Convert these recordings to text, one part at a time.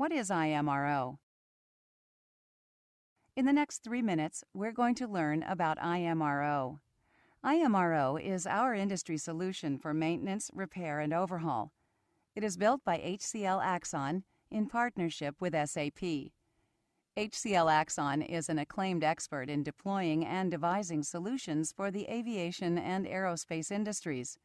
What is IMRO? In the next three minutes, we're going to learn about IMRO. IMRO is our industry solution for maintenance, repair, and overhaul. It is built by HCL Axon in partnership with SAP. HCL Axon is an acclaimed expert in deploying and devising solutions for the aviation and aerospace industries.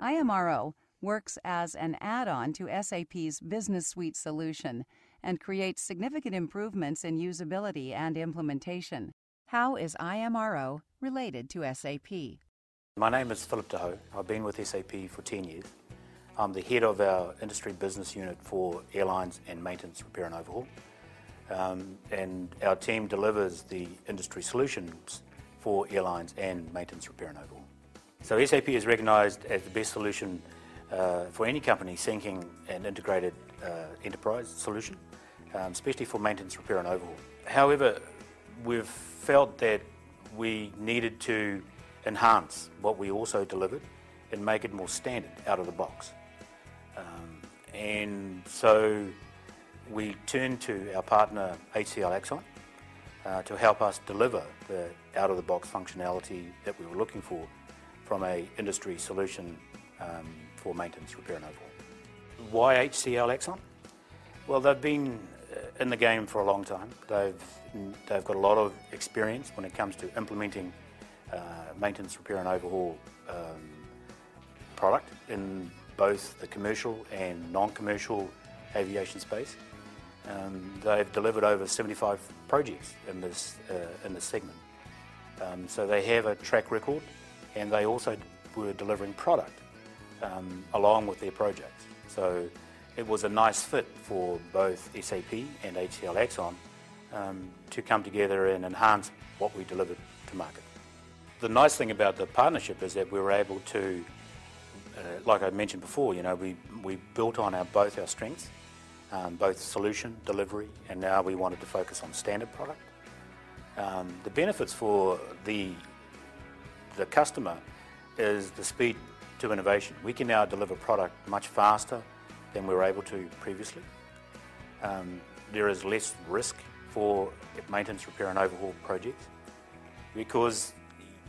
IMRO works as an add on to SAP's Business Suite solution and creates significant improvements in usability and implementation. How is IMRO related to SAP? My name is Philip Tahoe. I've been with SAP for 10 years. I'm the head of our industry business unit for airlines and maintenance, repair and overhaul. Um, and our team delivers the industry solutions for airlines and maintenance, repair and overhaul. So SAP is recognised as the best solution uh, for any company seeking an integrated uh, enterprise solution, um, especially for maintenance, repair and overhaul. However, we've felt that we needed to enhance what we also delivered and make it more standard out of the box. Um, and so we turned to our partner HCL Axon uh, to help us deliver the out-of-the-box functionality that we were looking for from a industry solution um, for maintenance, repair and overhaul. Why HCL Axon? Well, they've been uh, in the game for a long time. They've, they've got a lot of experience when it comes to implementing uh, maintenance, repair and overhaul um, product in both the commercial and non-commercial aviation space. Um, they've delivered over 75 projects in this, uh, in this segment. Um, so they have a track record and they also were delivering product um, along with their projects. So it was a nice fit for both SAP and HCL Axon um, to come together and enhance what we delivered to market. The nice thing about the partnership is that we were able to, uh, like I mentioned before, you know, we, we built on our, both our strengths um, both solution, delivery, and now we wanted to focus on standard product. Um, the benefits for the, the customer is the speed to innovation. We can now deliver product much faster than we were able to previously. Um, there is less risk for maintenance, repair and overhaul projects because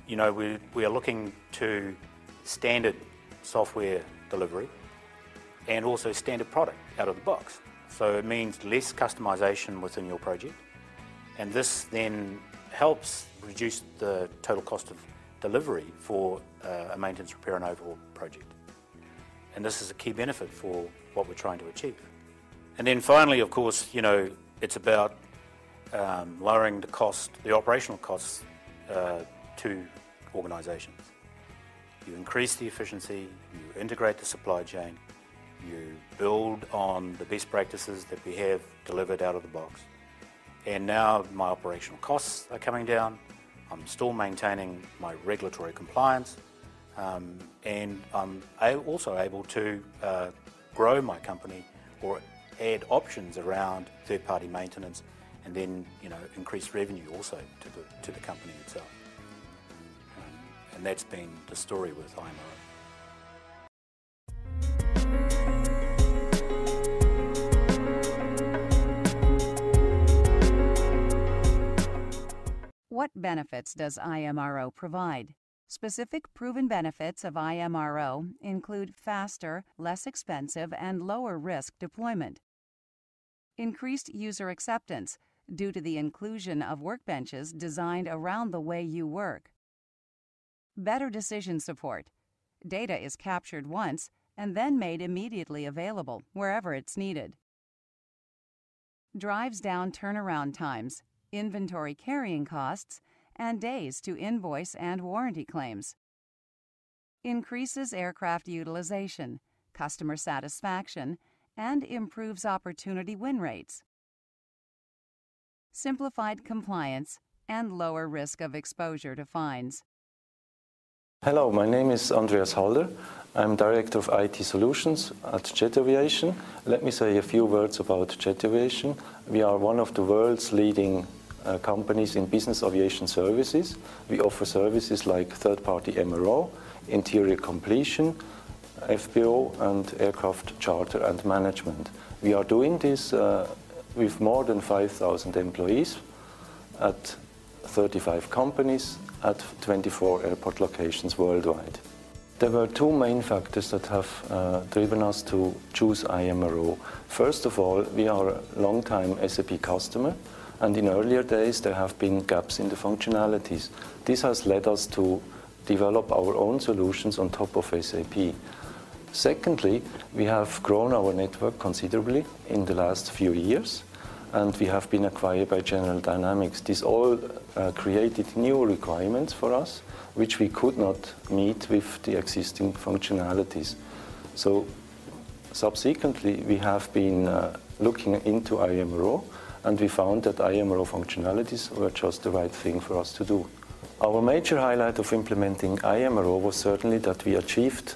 you know, we, we are looking to standard software delivery and also standard product out of the box. So it means less customization within your project. And this then helps reduce the total cost of delivery for uh, a maintenance, repair and overhaul project. And this is a key benefit for what we're trying to achieve. And then finally, of course, you know, it's about um, lowering the cost, the operational costs uh, to organisations. You increase the efficiency, you integrate the supply chain, you build on the best practices that we have delivered out of the box. And now my operational costs are coming down. I'm still maintaining my regulatory compliance. Um, and I'm also able to uh, grow my company or add options around third-party maintenance and then you know increase revenue also to the, to the company itself. Um, and that's been the story with IMRO. Benefits does IMRO provide? Specific proven benefits of IMRO include faster, less expensive, and lower risk deployment. Increased user acceptance due to the inclusion of workbenches designed around the way you work. Better decision support. Data is captured once and then made immediately available wherever it's needed. Drives down turnaround times inventory carrying costs, and days to invoice and warranty claims. Increases aircraft utilization, customer satisfaction, and improves opportunity win rates. Simplified compliance and lower risk of exposure to fines. Hello, my name is Andreas Holder. I'm Director of IT Solutions at Jet Aviation. Let me say a few words about Jet Aviation. We are one of the world's leading uh, companies in business aviation services. We offer services like third-party MRO, interior completion, FBO, and aircraft charter and management. We are doing this uh, with more than 5,000 employees at 35 companies at 24 airport locations worldwide. There were two main factors that have uh, driven us to choose IMRO. First of all, we are a long-time SAP customer, and in earlier days there have been gaps in the functionalities. This has led us to develop our own solutions on top of SAP. Secondly, we have grown our network considerably in the last few years, and we have been acquired by General Dynamics. This all uh, created new requirements for us, which we could not meet with the existing functionalities. So subsequently, we have been uh, looking into IMRO, and we found that IMRO functionalities were just the right thing for us to do. Our major highlight of implementing IMRO was certainly that we achieved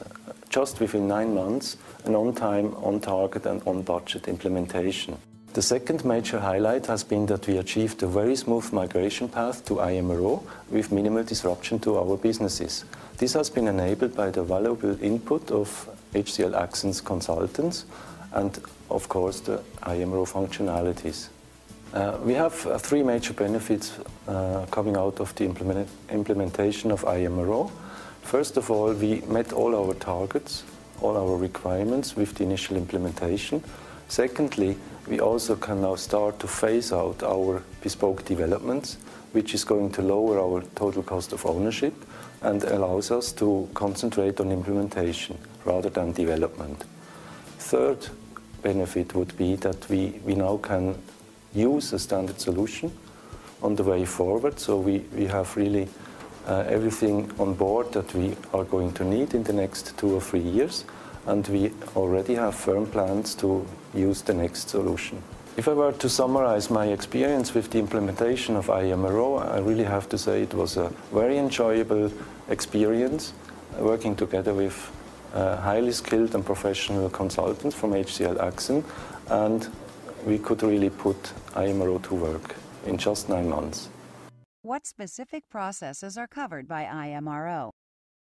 just within nine months an on-time, on-target and on-budget implementation. The second major highlight has been that we achieved a very smooth migration path to IMRO with minimal disruption to our businesses. This has been enabled by the valuable input of HCL Axon's consultants and, of course, the IMRO functionalities. Uh, we have uh, three major benefits uh, coming out of the implement implementation of IMRO. First of all, we met all our targets, all our requirements with the initial implementation. Secondly, we also can now start to phase out our bespoke developments, which is going to lower our total cost of ownership and allows us to concentrate on implementation rather than development. Third benefit would be that we, we now can use a standard solution on the way forward. So we, we have really uh, everything on board that we are going to need in the next two or three years. And we already have firm plans to use the next solution. If I were to summarize my experience with the implementation of IMRO, I really have to say it was a very enjoyable experience uh, working together with uh, highly skilled and professional consultants from HCL Axon, and we could really put IMRO to work in just nine months. What specific processes are covered by IMRO?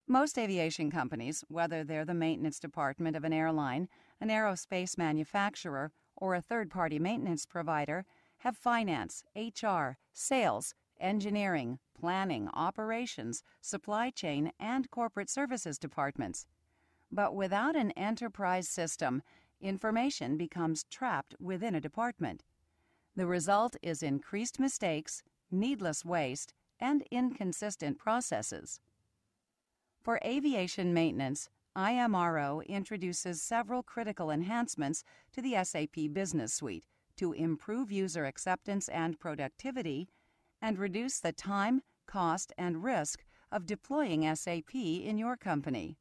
Most aviation companies, whether they're the maintenance department of an airline, an aerospace manufacturer, or a third party maintenance provider, have finance, HR, sales, engineering, planning, operations, supply chain, and corporate services departments. But without an enterprise system, information becomes trapped within a department. The result is increased mistakes, needless waste, and inconsistent processes. For aviation maintenance, IMRO introduces several critical enhancements to the SAP Business Suite to improve user acceptance and productivity and reduce the time, cost, and risk of deploying SAP in your company.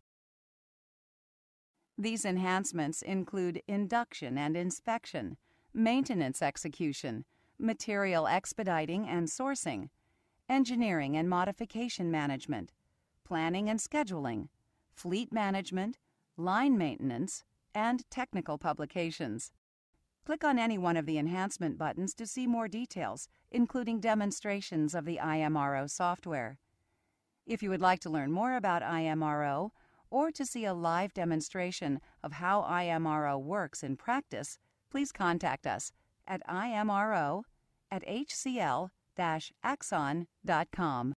These enhancements include induction and inspection, maintenance execution, material expediting and sourcing, engineering and modification management, planning and scheduling, fleet management, line maintenance, and technical publications. Click on any one of the enhancement buttons to see more details, including demonstrations of the IMRO software. If you would like to learn more about IMRO or to see a live demonstration of how IMRO works in practice, please contact us at imro at hcl-axon.com.